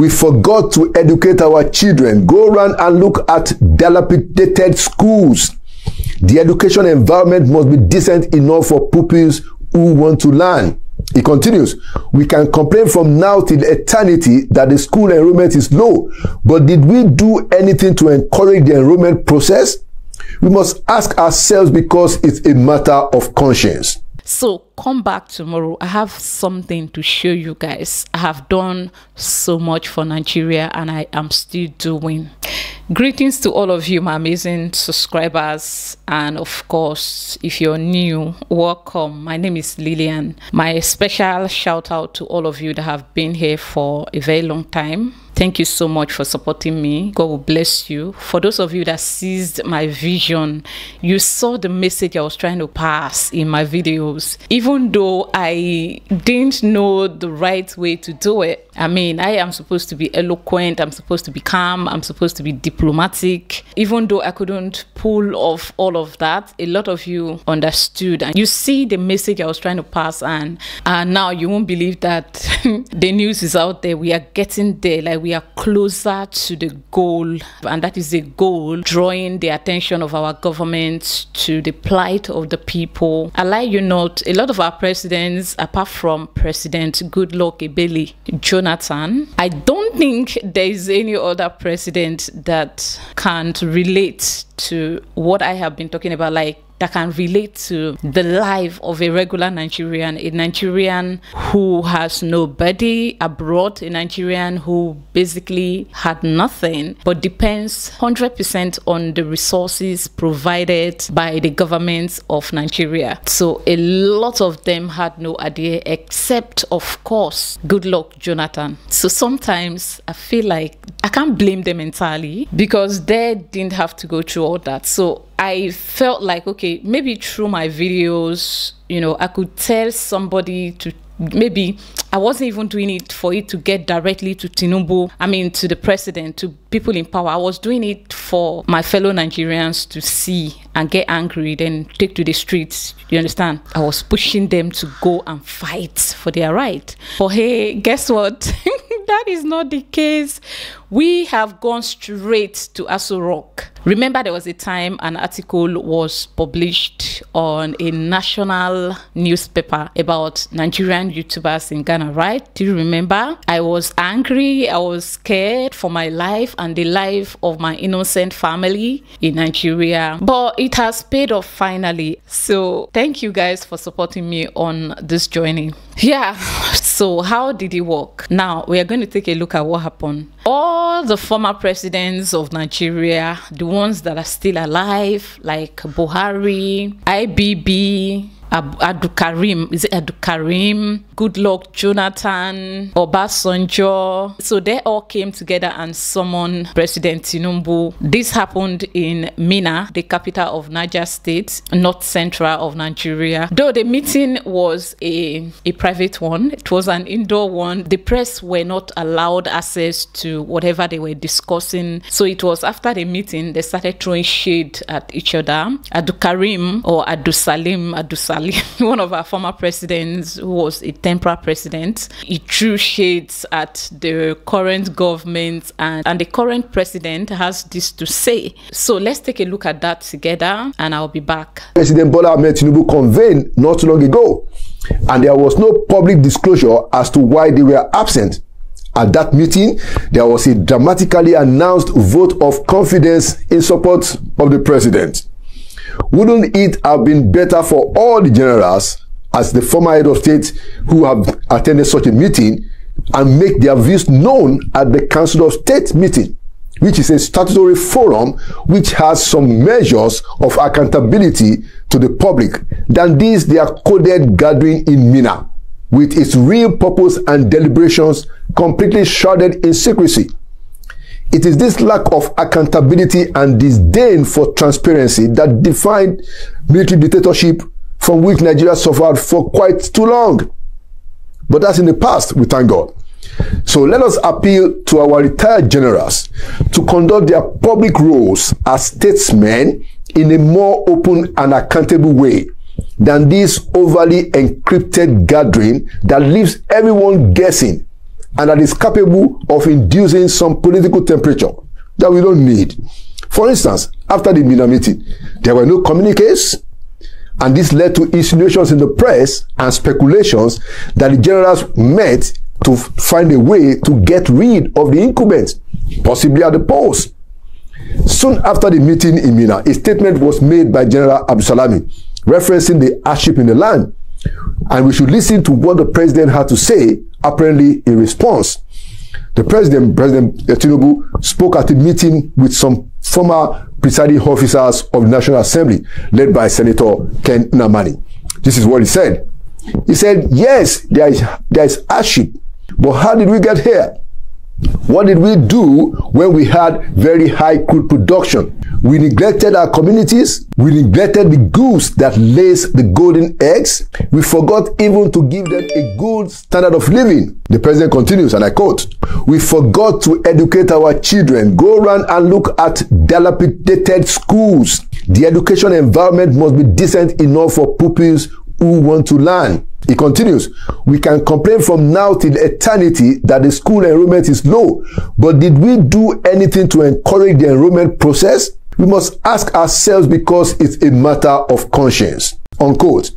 We forgot to educate our children. Go around and look at dilapidated schools. The education environment must be decent enough for pupils who want to learn. He continues, we can complain from now till eternity that the school enrollment is low, but did we do anything to encourage the enrollment process? We must ask ourselves because it's a matter of conscience. So come back tomorrow. I have something to show you guys. I have done so much for Nigeria and I am still doing. Greetings to all of you, my amazing subscribers. And of course, if you're new, welcome. My name is Lillian. My special shout out to all of you that have been here for a very long time. Thank you so much for supporting me. God will bless you. For those of you that seized my vision, you saw the message I was trying to pass in my videos. Even though I didn't know the right way to do it, I mean, I am supposed to be eloquent, I'm supposed to be calm, I'm supposed to be diplomatic. Even though I couldn't pull off all of that, a lot of you understood and you see the message I was trying to pass. And uh, now you won't believe that the news is out there. We are getting there. Like, we are closer to the goal, and that is the goal drawing the attention of our government to the plight of the people. I like you note a lot of our presidents, apart from President Goodluck Ebele Jonathan, I don't think there is any other president that can't relate to what I have been talking about, like that can relate to the life of a regular Nigerian, a Nigerian who has nobody abroad, a Nigerian who basically had nothing but depends 100% on the resources provided by the government of Nigeria. So a lot of them had no idea except of course Goodluck Jonathan. So sometimes I feel like I can't blame them entirely because they didn't have to go through all that. So I felt like, okay, maybe through my videos, you know, I could tell somebody to maybe I wasn't even doing it for it to get directly to Tinubu, I mean, to the president, to people in power. I was doing it for my fellow Nigerians to see and get angry, then take to the streets. You understand? I was pushing them to go and fight for their right. But hey, guess what? that is not the case. We have gone straight to Aso Rock. Remember, there was a time an article was published on a national newspaper about Nigerian YouTubers in Ghana, right? Do you remember? I was angry, I was scared for my life and the life of my innocent family in Nigeria. But it has paid off finally. So, thank you guys for supporting me on this journey. Yeah, so how did it work? Now, we are going to take a look at what happened. All the former presidents of Nigeria, the ones that are still alive, like Buhari, IBB, Abdul Karim, is it Abdul Karim, Goodluck Jonathan, Obasanjo. So they all came together and summoned President Tinubu. This happened in Minna, the capital of Niger State, north central of Nigeria. Though the meeting was a, a private one, it was an indoor one. The press were not allowed access to whatever they were discussing. So it was after the meeting they started throwing shade at each other. Abdul Karim or Abdul Salim, One of our former presidents who was a temporary president, he threw shades at the current government and, and the current president has this to say. So let's take a look at that together and I'll be back. President Bola Ahmed Tinubu convened not long ago, and there was no public disclosure as to why they were absent. At that meeting, there was a dramatically announced vote of confidence in support of the president. Wouldn't it have been better for all the generals as the former head of state who have attended such a meeting and make their views known at the Council of State meeting, which is a statutory forum which has some measures of accountability to the public than this their coded gathering in Minna, with its real purpose and deliberations completely shrouded in secrecy. It is this lack of accountability and disdain for transparency that defined military dictatorship from which Nigeria suffered for quite too long. But that's in the past, we thank God. So let us appeal to our retired generals to conduct their public roles as statesmen in a more open and accountable way than this overly encrypted gathering that leaves everyone guessing and that is capable of inducing some political temperature that we don't need. For instance, after the Mina meeting, there were no communiques, and this led to insinuations in the press and speculations that the generals met to find a way to get rid of the incumbents, possibly at the polls. Soon after the meeting in Mina, a statement was made by General Abdulsalami referencing the hardship in the land. And we should listen to what the president had to say, apparently in response. The president, President Tinubu, spoke at a meeting with some former presiding officers of the National Assembly, led by Senator Ken Namani. This is what he said. He said, yes, there is, there is hardship, but how did we get here? What did we do when we had very high crude production? We neglected our communities. We neglected the goose that lays the golden eggs. We forgot even to give them a good standard of living. The president continues, and I quote, We forgot to educate our children. Go around and look at dilapidated schools. The education environment must be decent enough for pupils who want to learn. He continues, we can complain from now till eternity that the school enrollment is low, but did we do anything to encourage the enrollment process? We must ask ourselves because it's a matter of conscience. Unquote.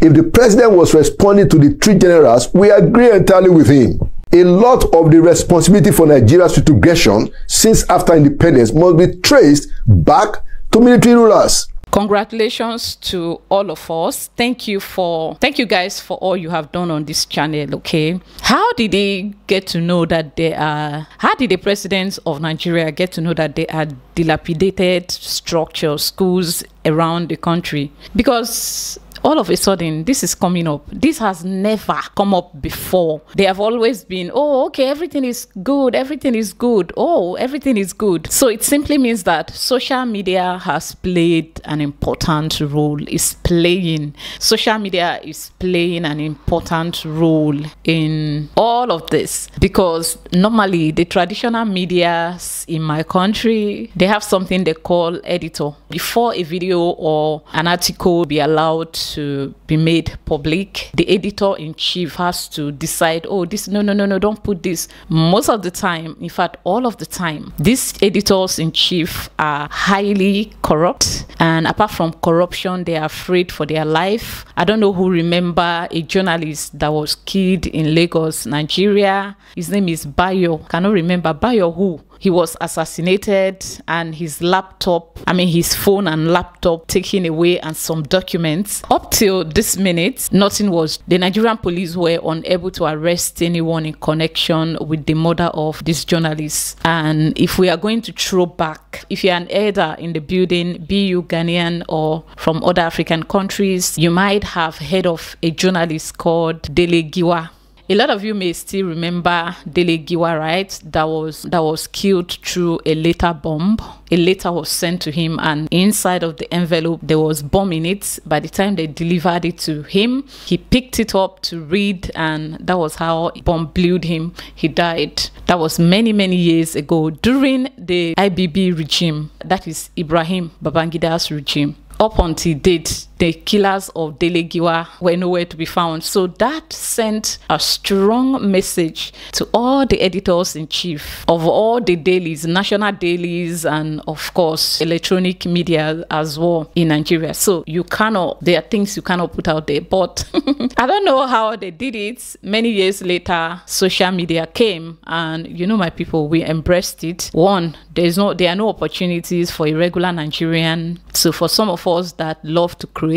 If the president was responding to the three generals, we agree entirely with him. A lot of the responsibility for Nigeria's retrogression since after independence must be traced back to military rulers. Congratulations to all of us. Thank you for thank you guys for all you have done on this channel okay? How did they get to know that they are how did the presidents of nigeria get to know that they are dilapidated structures schools around the country? Because all of a sudden this is coming up. This has never come up before. They have always been oh okay everything is good everything is good. Oh everything is good. So it simply means that social media has played an important role is playing. Social media is playing an important role in all of this because normally the traditional media in my country they have something they call editor. Before a video or an article be allowed to be made public, the editor in chief has to decide, oh, this, no, no, no, no, don't put this. Most of the time, in fact, all of the time, these editors in chief are highly corrupt. And apart from corruption, they are afraid for their life. I don't know who remember a journalist that was killed in Lagos, Nigeria. His name is Bayo. Cannot remember Bayo who he was assassinated and his laptop i mean his phone and laptop taken away and some documents. Up till this minute nothing was the nigerian police were unable to arrest anyone in connection with the murder of this journalist. And if we are going to throw back if you're an elder in the building be you ghanaian or from other african countries you might have heard of a journalist called dele giwa a lot of you may still remember Dele Giwa, right? That was that was killed through a letter bomb. A letter was sent to him, and inside of the envelope there was bomb in it. By the time they delivered it to him, he picked it up to read, and that was how bomb blew him. He died. That was many many years ago during the IBB regime. That is Ibrahim Babangida's regime up until date, the killers of Dele Giwa were nowhere to be found. So that sent a strong message to all the editors in chief of all the dailies, national dailies, and of course, electronic media as well in Nigeria. So you cannot, there are things you cannot put out there. But I don't know how they did it. Many years later, social media came, and you know, my people, we embraced it. One, there's no, there are no opportunities for a regular Nigerian. So for some of us that love to create,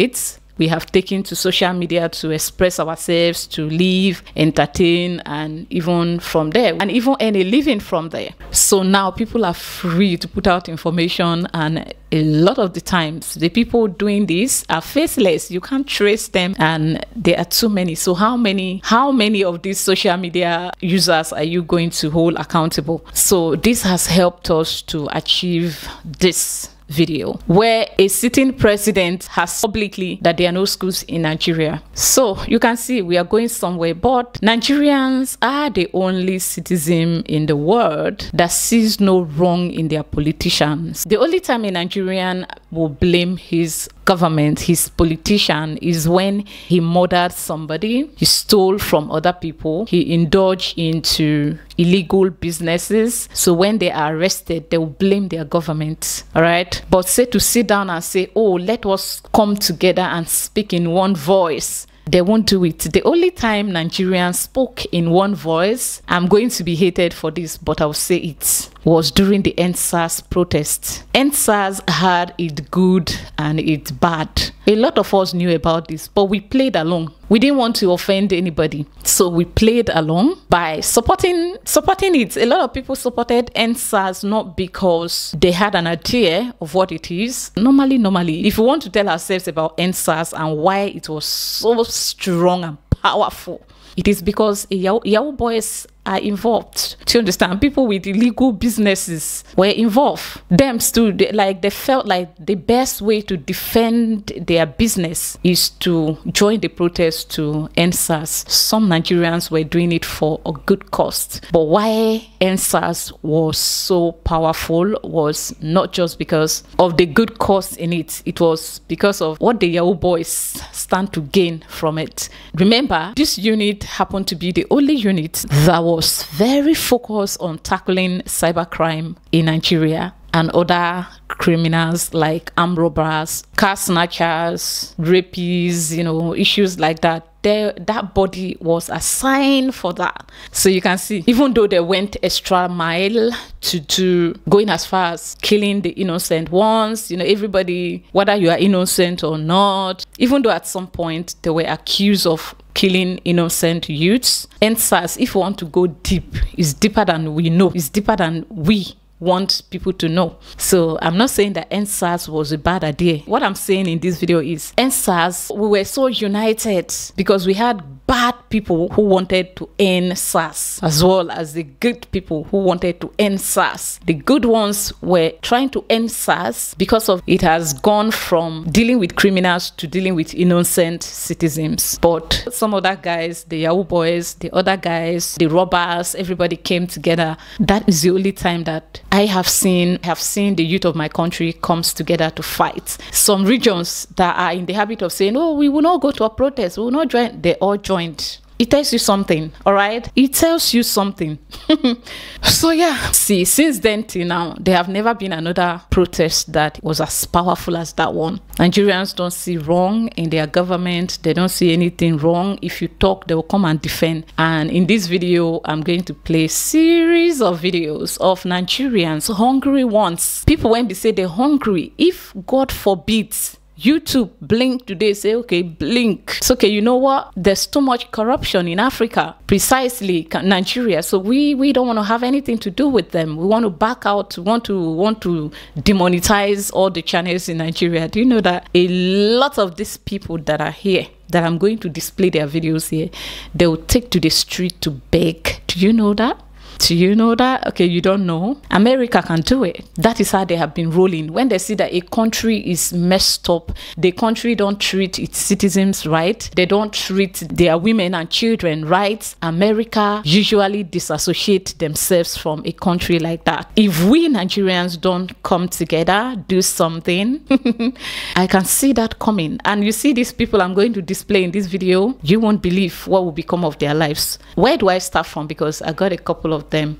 we have taken to social media to express ourselves, to live, entertain, and even from there, and even earn a living from there. So now people are free to put out information, and a lot of the times, the people doing this are faceless. You can't trace them, and there are too many. So how many, how many of these social media users are you going to hold accountable? So this has helped us to achieve this video where a sitting president has publicly that there are no schools in Nigeria. So you can see we are going somewhere, but Nigerians are the only citizen in the world that sees no wrong in their politicians. The only time a Nigerian will blame his government, his politician, is when he murdered somebody, he stole from other people, he indulged into illegal businesses. So when they are arrested, they will blame their government. All right. But say to sit down and say, oh, let us come together and speak in one voice they won't do it. The only time Nigerians spoke in one voice, I'm going to be hated for this, but I'll say it, was during the EndSARS protest. EndSARS had its good and its bad. A lot of us knew about this, but we played along. We didn't want to offend anybody, so we played along by supporting supporting it. A lot of people supported EndSARS not because they had an idea of what it is. Normally, normally, if we want to tell ourselves about EndSARS and why it was so strong and powerful, it is because Yahoo boys are involved. You understand? People with illegal businesses were involved. Them too, they, like they felt like the best way to defend their business is to join the protest to EndSARS. Some Nigerians were doing it for a good cost. But why EndSARS was so powerful was not just because of the good cost in it. It was because of what the Yahoo boys stand to gain from it. Remember, this unit happened to be the only unit that was very focused on tackling cybercrime in Nigeria and other criminals like armed robbers, car snatchers, rapists, you know, issues like that. There, that body was assigned for that. So you can see, even though they went extra mile to do going as far as killing the innocent ones, you know, everybody, whether you are innocent or not, even though at some point they were accused of killing innocent youths. EndSARS, if we want to go deep, is deeper than we know, it's deeper than we want people to know. So I'm not saying that EndSARS was a bad idea. What I'm saying in this video is EndSARS, we were so united because we had bad people who wanted to end SARS as well as the good people who wanted to end SARS. The good ones were trying to end SARS because of it has gone from dealing with criminals to dealing with innocent citizens. But some other guys, the Yahoo boys, the other guys, the robbers, everybody came together. That is the only time that I have seen have seen the youth of my country comes together to fight. Some regions that are in the habit of saying, "Oh, we will not go to a protest, we will not join," they all joined it tells you something all right? It tells you something. So yeah. See since then till now there have never been another protest that was as powerful as that one. Nigerians don't see wrong in their government. They don't see anything wrong. If you talk they will come and defend. And in this video i'm going to play series of videos of nigerians hungry ones people when they say they're hungry if god forbids YouTube blink today, say, okay, blink. It's okay, you know what? There's too much corruption in Africa, precisely Nigeria. So we, we don't want to have anything to do with them. We want to back out, want to want to demonetize all the channels in Nigeria. Do you know that a lot of these people that are here that I'm going to display their videos here, they will take to the street to beg. Do you know that? Do you know that? Okay, you don't know. America can do it. That is how they have been rolling. When they see that a country is messed up, the country don't treat its citizens right. They don't treat their women and children right. America usually disassociate themselves from a country like that. If we Nigerians don't come together, do something, I can see that coming. And you see these people I'm going to display in this video, you won't believe what will become of their lives. Where do I start from? Because I got a couple of them.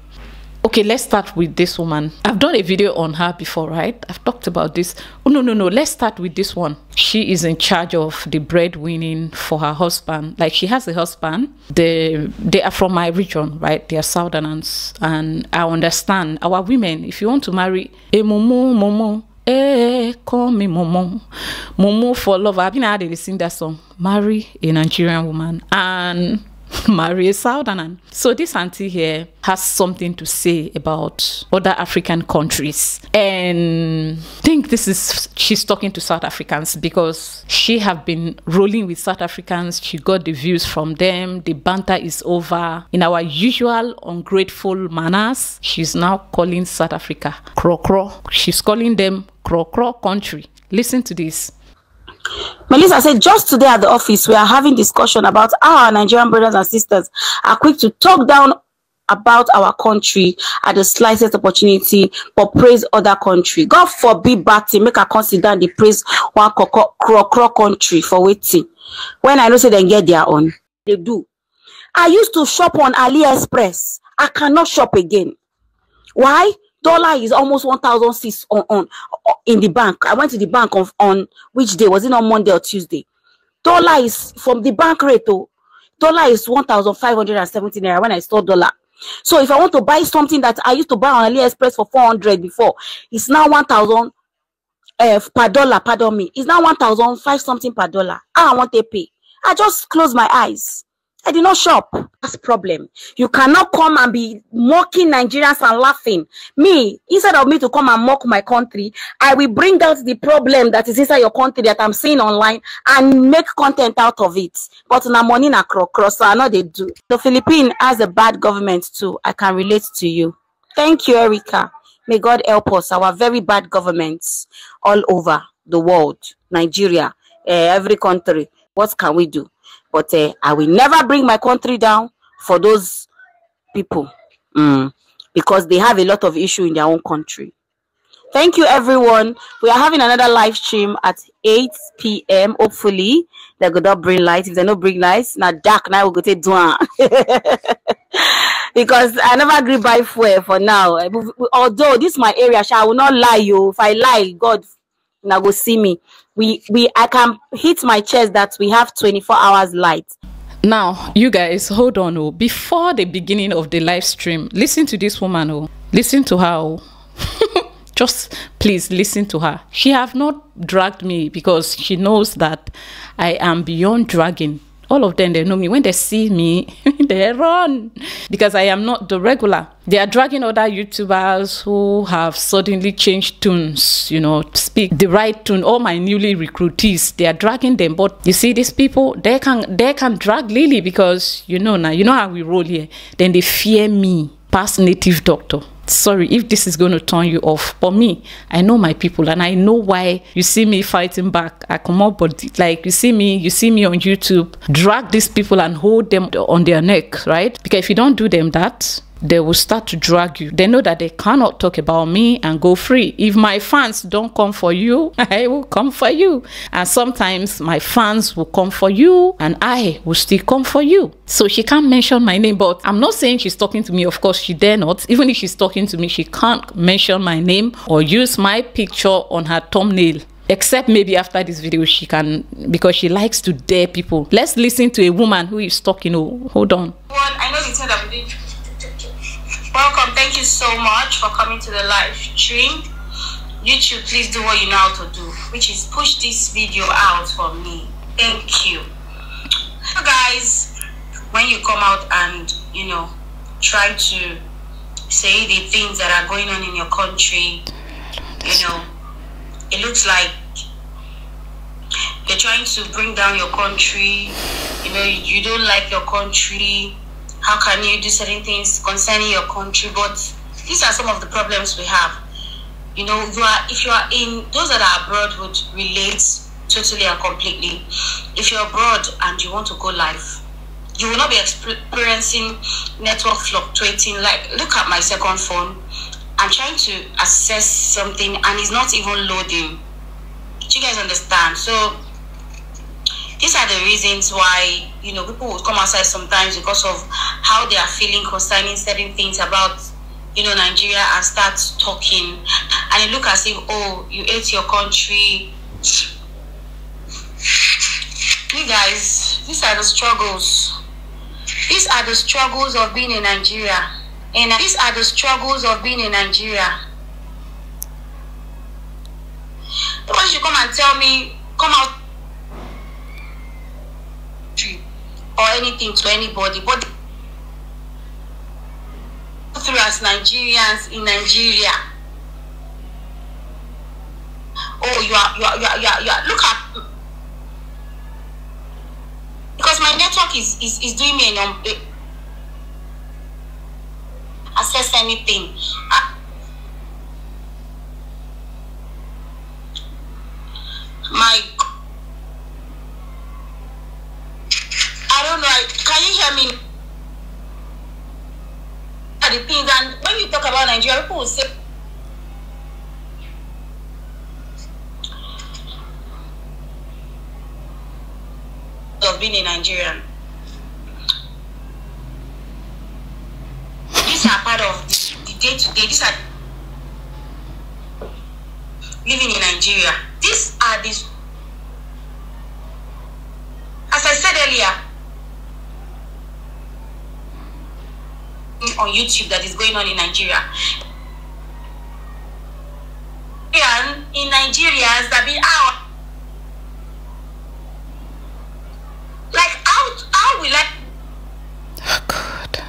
Okay, let's start with this woman. I've done a video on her before, right? I've talked about this. Oh, no, no, no. Let's start with this one. She is in charge of the breadwinning for her husband. Like, she has a husband. They, they are from my region, right? They are Southerners. And I understand our women, if you want to marry a momo, momo, Eh, call me Momo. Momo for love. I've been had to sing that song. Marry a Nigerian woman. And marry a So this auntie here has something to say about other African countries. And I think this is she's talking to South Africans because she have been rolling with South Africans. She got the views from them. The banter is over. In our usual ungrateful manners, she's now calling South Africa cro cro. She's calling them cro cro country. Listen to this. Melissa said, just today at the office, we are having discussion about how our Nigerian brothers and sisters are quick to talk down about our country at the slightest opportunity, but praise other country. God forbid thing, make I consider the praise one crow country for waiting. When I know say they get their own, they do. I used to shop on AliExpress. I cannot shop again. Why? Dollar is almost 1,006 on, on in the bank. I went to the bank on, on which day? Was it on Monday or Tuesday? Dollar is from the bank rate. Oh, dollar is 1,570 naira when I store dollar. So if I want to buy something that I used to buy on AliExpress for 400 before, it's now 1,000 uh, per dollar. Pardon me. It's now 1,005 something per dollar. I want to pay. I just close my eyes. I did not shop. That's problem. You cannot come and be mocking Nigerians and laughing. Me, instead of me to come and mock my country, I will bring out the problem that is inside your country that I'm seeing online and make content out of it. But na money na cross, so I know they do. The Philippines has a bad government too. I can relate to you. Thank you, Erica. May God help us. Our very bad governments all over the world, Nigeria, uh, every country. What can we do? But uh, I will never bring my country down for those people mm, because they have a lot of issue in their own country. Thank you, everyone. We are having another live stream at 8 p.m. Hopefully, they go to bring light. If they don't bring lights, now dark now we go to do because I never agree by fuel for now. Although this is my area, I will not lie you. If I lie, God now go see me we we i can hit my chest that we have 24 hours light. Now you guys hold on oh. Before the beginning of the live stream listen to this woman oh. Listen to her oh. just please listen to her. She have not dragged me because she knows that i am beyond dragging all of them they know me. When they see me they run. Because i am not the regular. They are dragging other youtubers who have suddenly changed tunes you know speak the right tune. All my newly recruitees they are dragging them. But you see these people they can they can drag lily because you know now you know how we roll here. Then they fear me. Past native doctor sorry if this is going to turn you off. But me i know my people and i know why you see me fighting back. I come up but like you see me you see me on youtube drag these people and hold them on their neck right? Because if you don't do them that they will start to drag you. They know that they cannot talk about me and go free. If my fans don't come for you, I will come for you. And sometimes my fans will come for you and I will still come for you. So she can't mention my name, but I'm not saying she's talking to me. Of course, she dare not. Even if she's talking to me, she can't mention my name or use my picture on her thumbnail except maybe after this video she can because she likes to dare people let's listen to a woman who is talking oh hold on well, i know you said i'm Welcome. Thank you so much for coming to the live stream. YouTube, please do what you know how to do, which is push this video out for me. Thank you. So guys, when you come out and, you know, try to say the things that are going on in your country, you know, it looks like they're trying to bring down your country. You know, you don't like your country how can you do certain things concerning your country? But these are some of the problems we have. You know you are if you are in those that are abroad would relate totally and completely. If you're abroad and you want to go live you will not be experiencing network fluctuating. Like look at my second phone. I'm trying to assess something and it's not even loading. Do you guys understand? So these are the reasons why you know people would come outside sometimes because of how they are feeling concerning certain things about you know Nigeria and start talking. And it look as if oh you ate your country. You guys these are the struggles. These are the struggles of being in Nigeria. And these are the struggles of being in Nigeria. Nobody should come and tell me come out or anything to anybody, but through as Nigerians in Nigeria. Oh, you are, you are, you are, you are, you are. look at because my network is is, is doing me an um, access anything. I, my I don't know. Can you hear me? Are the things. And when you talk about Nigeria, people will say, of being a Nigerian. These are part of the day to day. These are living in Nigeria. These are these. As I said earlier, on YouTube that is going on in Nigeria. And in Nigeria, that be out. Like how how will I Oh God.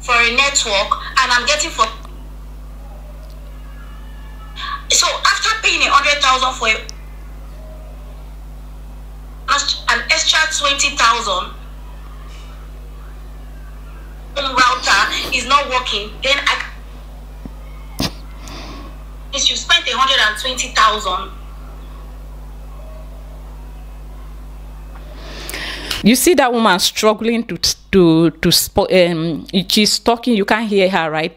for a network and I'm getting for so after paying a hundred thousand for a, an extra twenty thousand router is not working, then I is you spent a hundred and twenty thousand. You see that woman struggling to to to um she's talking you can't hear her right?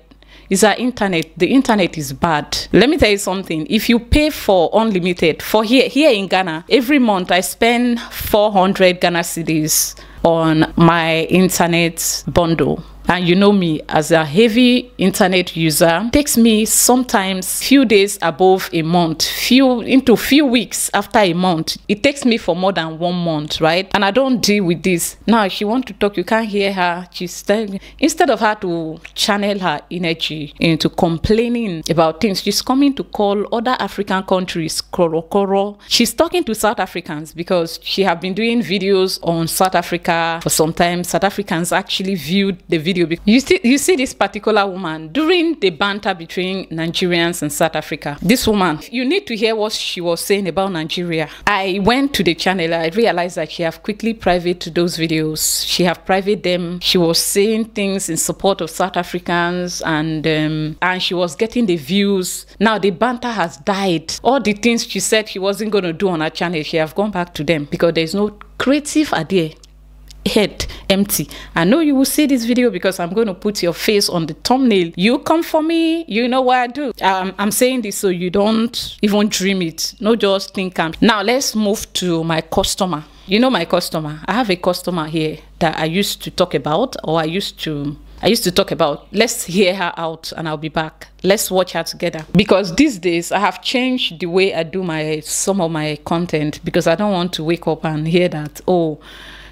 It's her internet the internet is bad. Let me tell you something if you pay for unlimited for here here in ghana every month i spend 400 ghana cedis on my internet bundle. And you know me as a heavy internet user. Takes me sometimes few days above a month few into few weeks after a month. It takes me for more than one month right? And i don't deal with this. Now she want to talk you can't hear her. She's telling instead of her to channel her energy into complaining about things she's coming to call other african countries koro koro she's talking to south africans because she have been doing videos on south africa for some time south africans actually viewed the video you see you see this particular woman during the banter between nigerians and south africa. This woman you need to hear what she was saying about nigeria. I went to the channel. I realized that she have quickly private those videos. She have private them. She was saying things in support of south africans and um, and she was getting the views. Now the banter has died. All the things she said she wasn't going to do on her channel she have gone back to them because there's no creative idea head empty. I know you will see this video because i'm going to put your face on the thumbnail. You come for me you know what i do. Um, i'm saying this so you don't even dream it. No just think i'm now let's move to my customer. You know my customer. I have a customer here that i used to talk about or i used to I used to talk about. Let's hear her out and I'll be back. Let's watch her together. Because these days I have changed the way I do my some of my content because I don't want to wake up and hear that, oh,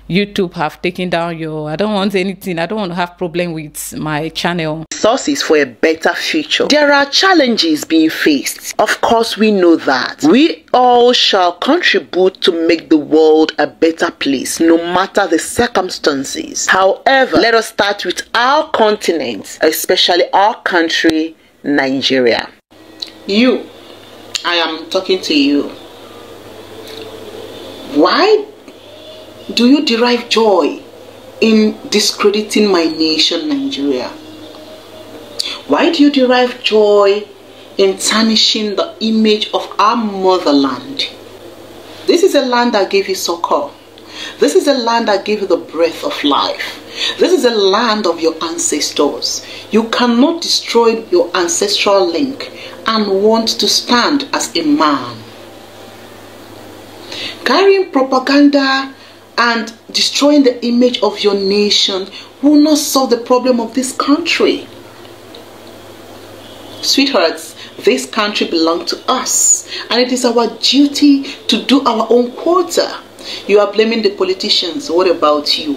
YouTube have taken down your I don't want anything. I don't want to have problem with my channel. Sources for a better future. There are challenges being faced. Of course, we know that. We all shall contribute to make the world a better place, no matter the circumstances. However, let us start with our continent, especially our country, Nigeria. You, I am talking to you. Why do you derive joy in discrediting my nation, Nigeria? Why do you derive joy in tarnishing the image of our motherland? This is a land that gave you succor. This is a land that gave you the breath of life. This is a land of your ancestors. You cannot destroy your ancestral link and want to stand as a man. Carrying propaganda and destroying the image of your nation will not solve the problem of this country. Sweethearts, this country belongs to us and it is our duty to do our own quota. You are blaming the politicians. What about you?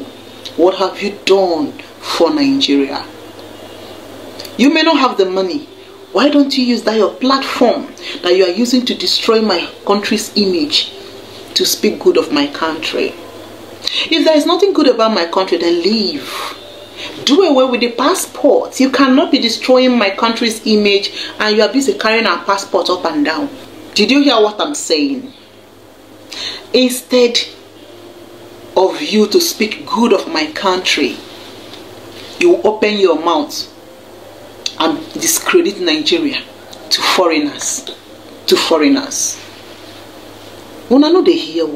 What have you done for Nigeria? You may not have the money. Why don't you use that your platform that you are using to destroy my country's image to speak good of my country? If there is nothing good about my country, then leave. Do away with the passport. You cannot be destroying my country's image and you are busy carrying our passport up and down. Did you hear what I'm saying? Instead of you to speak good of my country, you open your mouth and discredit Nigeria to foreigners. To foreigners. Una no dey hear.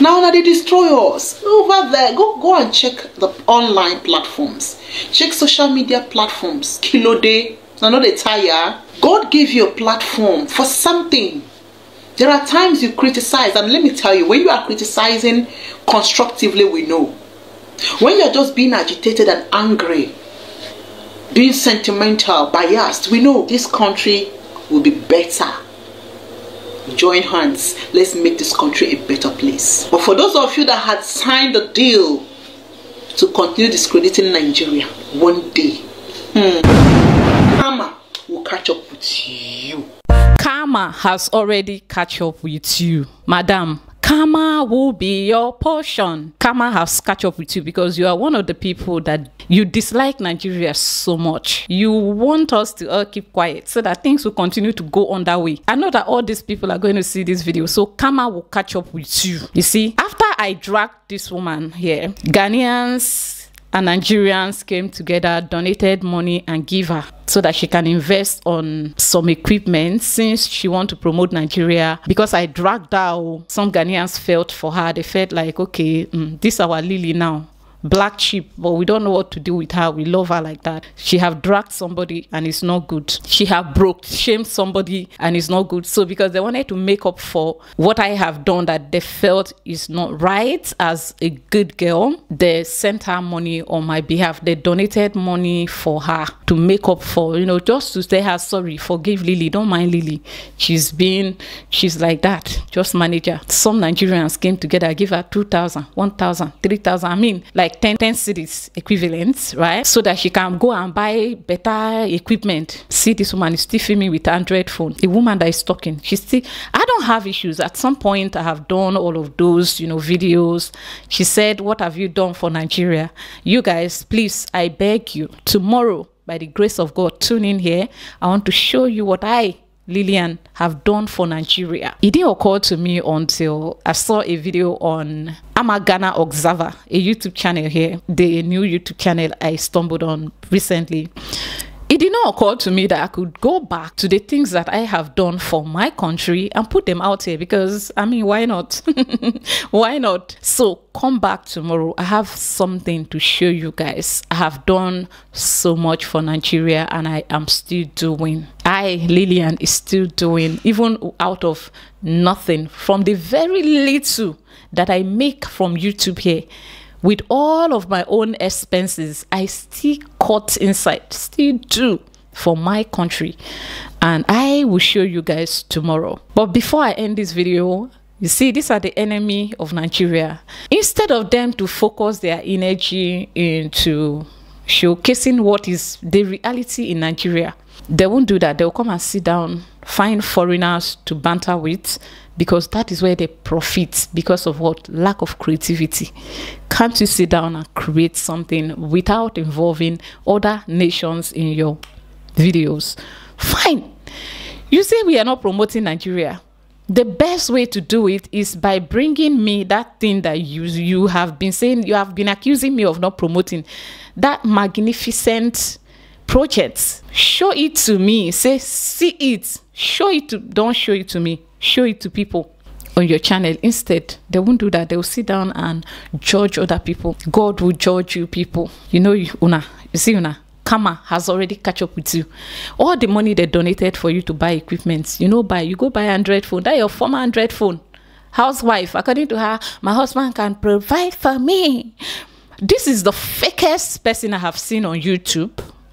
Now, now they destroy us over there. Go, go and check the online platforms. Check social media platforms. Kilo day. I know tire. God gave you a platform for something. There are times you criticize, and let me tell you, when you are criticizing constructively, we know. When you're just being agitated and angry, being sentimental, biased, we know this country will be better. Join hands. Let's make this country a better place. But for those of you that had signed the deal to continue discrediting Nigeria, one day, hmm, karma will catch up with you. Karma has already catch up with you, madam. Karma will be your portion. Karma has catch up with you because you are one of the people that you dislike Nigeria so much. You want us to all keep quiet so that things will continue to go on that way. I know that all these people are going to see this video, so Karma will catch up with you. You see, after I dragged this woman here, Ghanaians and Nigerians came together, donated money and give her so that she can invest on some equipment since she want to promote Nigeria. Because I dragged out, some Ghanaians felt for her. They felt like, okay, mm, this our Lily now black sheep but we don't know what to do with her. We love her like that. She have dragged somebody and it's not good. She have broke shamed somebody and it's not good. So because they wanted to make up for what i have done that they felt is not right as a good girl they sent her money on my behalf. They donated money for her to make up for you know just to say her sorry forgive lily. Don't mind lily. She's been she's like that. Just manager. Some nigerians came together give her 2000 1000 3000 i mean like like 10, 10 cedis equivalent, right? So that she can go and buy better equipment. See, this woman is still filming with Android phone. A woman that is talking, she still, I don't have issues. At some point, I have done all of those, you know, videos. She said, what have you done for Nigeria? You guys, please, I beg you, tomorrow, by the grace of God, tune in here. I want to show you what I Lillian have done for Nigeria. It didn't occur to me until I saw a video on Amagana Observer, a YouTube channel here, the new YouTube channel I stumbled on recently it did not occur to me that I could go back to the things that I have done for my country and put them out here because I mean, why not? why not? So come back tomorrow. I have something to show you guys. I have done so much for Nigeria and I am still doing. I, Lillian, is still doing, even out of nothing, from the very little that I make from YouTube here with all of my own expenses, I still cut inside, still do for my country. And I will show you guys tomorrow. But before I end this video, you see, these are the enemy of Nigeria. Instead of them to focus their energy into showcasing what is the reality in Nigeria, they won't do that. They'll come and sit down, find foreigners to banter with, because that is where they profit because of what? Lack of creativity. Can't you sit down and create something without involving other nations in your videos? Fine. You say we are not promoting nigeria. The best way to do it is by bringing me that thing that you you have been saying you have been accusing me of not promoting. That magnificent project. Show it to me. Say see it show it to don't show it to me show it to people on your channel. Instead, they won't do that. They will sit down and judge other people. God will judge you people. You know, Una, you see, Una, Karma has already catch up with you. All the money they donated for you to buy equipment, you know, buy, you go buy Android phone. That your former Android phone. Housewife, according to her, my husband can provide for me. This is the fakest person I have seen on YouTube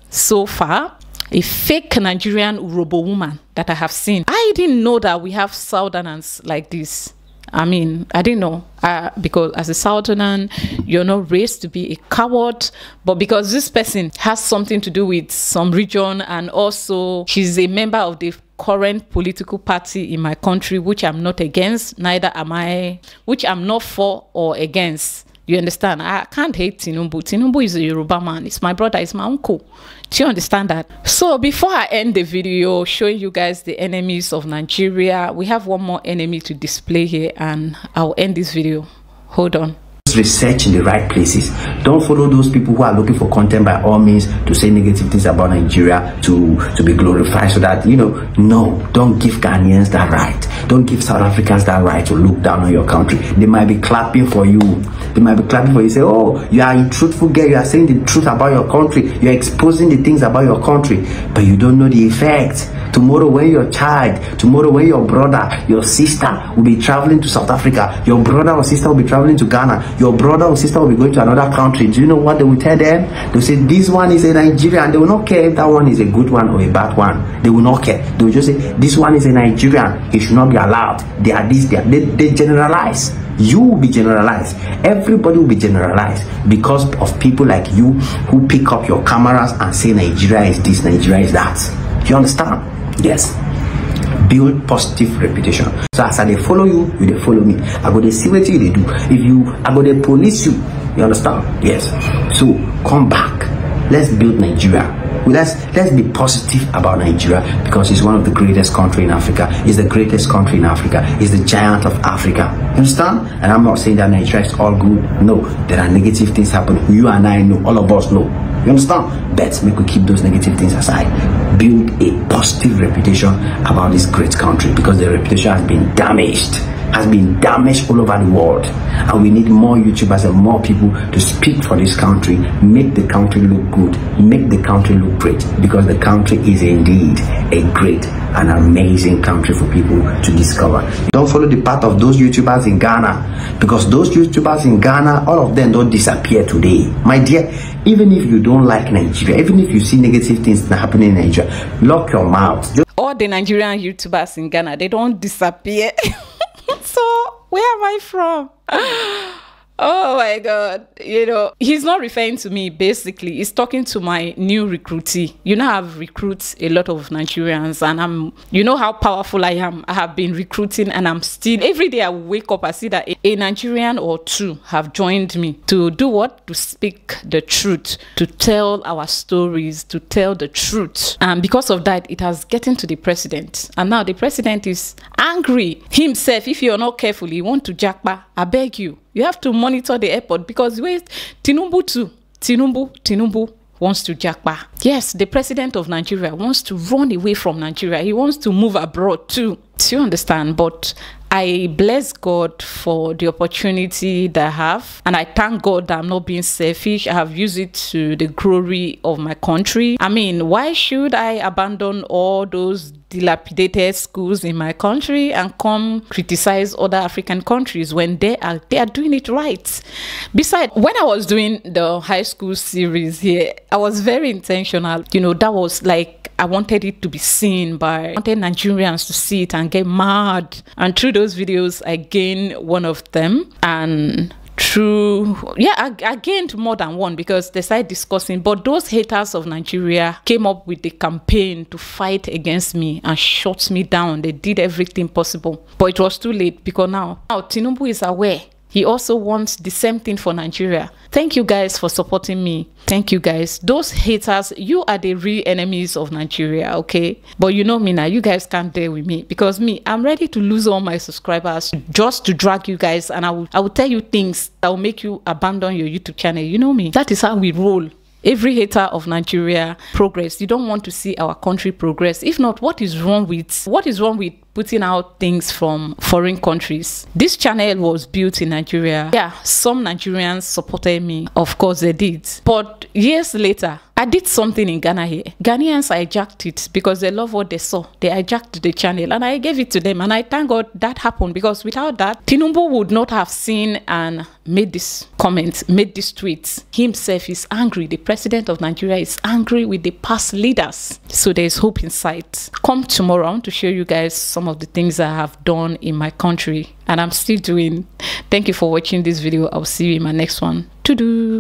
so far a fake Nigerian robo woman that I have seen. I didn't know that we have Southerners like this. I mean, I didn't know uh, because as a Southerner, you're not raised to be a coward, but because this person has something to do with some region and also she's a member of the current political party in my country, which I'm not against, neither am I, which I'm not for or against. You understand? I can't hate Tinubu. Tinubu is a Yoruba man. It's my brother. It's my uncle. Do you understand that? So before I end the video showing you guys the enemies of Nigeria, we have one more enemy to display here and I'll end this video. Hold on. Research in the right places. Don't follow those people who are looking for content by all means to say negative things about Nigeria to, to be glorified so that, you know, no, don't give Ghanaians that right. Don't give South Africans that right to look down on your country. They might be clapping for you. They might be clapping for you. Say, oh, you are a truthful girl. You are saying the truth about your country. You are exposing the things about your country. But you don't know the effect. Tomorrow when your child, tomorrow when your brother, your sister will be traveling to South Africa, your brother or sister will be traveling to Ghana, your brother or sister will be going to another country. Do you know what they will tell them? They'll say, this one is a Nigerian. They will not care if that one is a good one or a bad one. They will not care. They will just say, this one is a Nigerian. He should not be allowed. They are this, they are, they, they generalize. You will be generalized. Everybody will be generalized because of people like you who pick up your cameras and say Nigeria is this, Nigeria is that. Do you understand? Yes. Build positive reputation. So as I they follow you, you they follow me. I go they see what you they do. If you I go they police you, you understand? Yes. So come back. Let's build Nigeria. Let's let's be positive about Nigeria because it's one of the greatest country in Africa. It's the greatest country in Africa. It's the giant of Africa. You understand? And I'm not saying that Nigeria is all good. No, there are negative things happen. You and I know, all of us know. You understand? But make we keep those negative things aside. Build a positive reputation about this great country because the reputation has been damaged has been damaged all over the world. And we need more youtubers and more people to speak for this country make the country look good make the country look great because the country is indeed a great and amazing country for people to discover. Don't follow the path of those youtubers in ghana because those youtubers in ghana all of them don't disappear today. My dear even if you don't like nigeria even if you see negative things happening in nigeria lock your mouth. All the nigerian youtubers in ghana they don't disappear where am I from? Oh my God. You know, he's not referring to me basically. He's talking to my new recruitee. You know, I've recruited a lot of Nigerians and I'm, you know how powerful I am. I have been recruiting and I'm still, every day I wake up, I see that a, Nigerian or two have joined me to do what? To speak the truth, to tell our stories, to tell the truth. And because of that, it has gotten to the president. And now the president is angry himself. If you're not careful, he want to jackpa. I beg you. You have to monitor the airport because wait, Tinubu too. Tinubu, Tinubu wants to jackpa. Yes, the president of Nigeria wants to run away from Nigeria. He wants to move abroad too. Do you understand? But I bless God for the opportunity that I have, and I thank God that I'm not being selfish. I have used it to the glory of my country. I mean, why should I abandon all those dilapidated schools in my country and come criticize other African countries when they are they are doing it right? Besides, when I was doing the high school series here, I was very intentional. You know, that was like I wanted it to be seen by I wanted Nigerians to see it and get mad. And through those videos, I gained one of them and through yeah I, I gained more than one because they started discussing but those haters of nigeria came up with the campaign to fight against me and shut me down. They did everything possible but it was too late because now now tinubu is aware he also wants the same thing for Nigeria. Thank you guys for supporting me. Thank you guys. Those haters, you are the real enemies of Nigeria, okay? But you know me now, you guys can't deal with me because me, I'm ready to lose all my subscribers just to drag you guys and I will I will tell you things that will make you abandon your YouTube channel. You know me. That is how we roll. Every hater of Nigeria progress. You don't want to see our country progress. If not, what is wrong with what is wrong with putting out things from foreign countries? This channel was built in Nigeria. Yeah, some Nigerians supported me. Of course they did. But years later, I did something in Ghana here. Ghanaians hijacked it because they love what they saw. They hijacked the channel and I gave it to them. And I thank God that happened because without that, Tinubu would not have seen and made this comment, made this tweet. Himself is angry. The president of Nigeria is angry with the past leaders. So there's hope in sight. Come tomorrow, I want to show you guys some of the things I have done in my country and I'm still doing. Thank you for watching this video. I'll see you in my next one. To do.